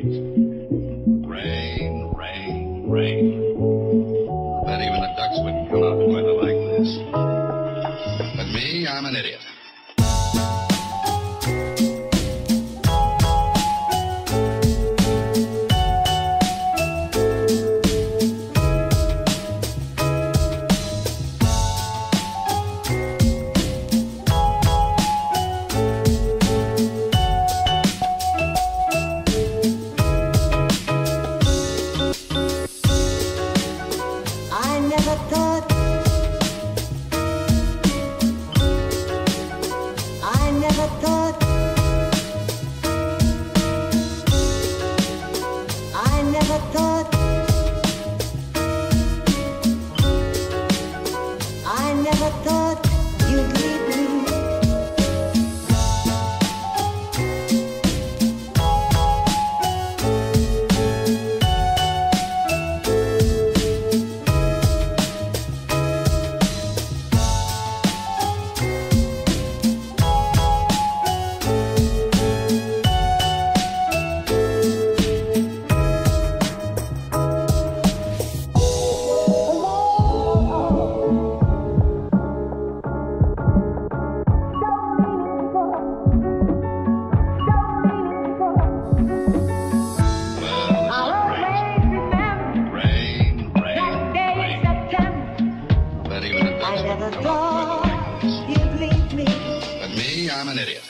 great. Rain, rain, rain. I bet even the ducks wouldn't come out in weather like this. But me, I'm an idiot. God, you me. But me, I'm an idiot.